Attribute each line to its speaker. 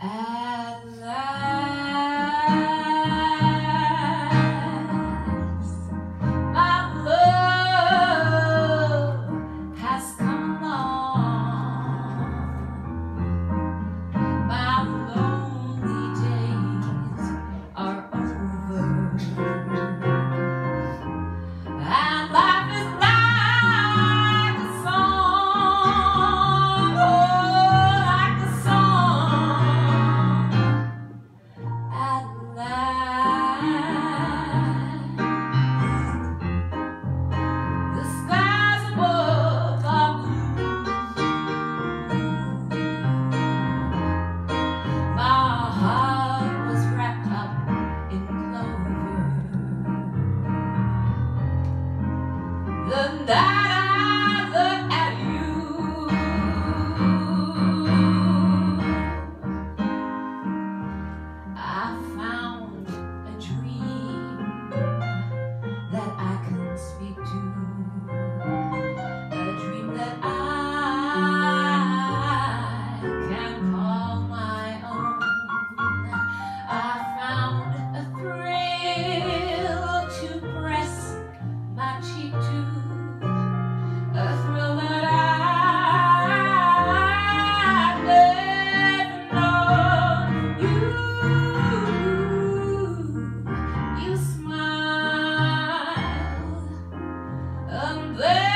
Speaker 1: At last. The night. I'm there.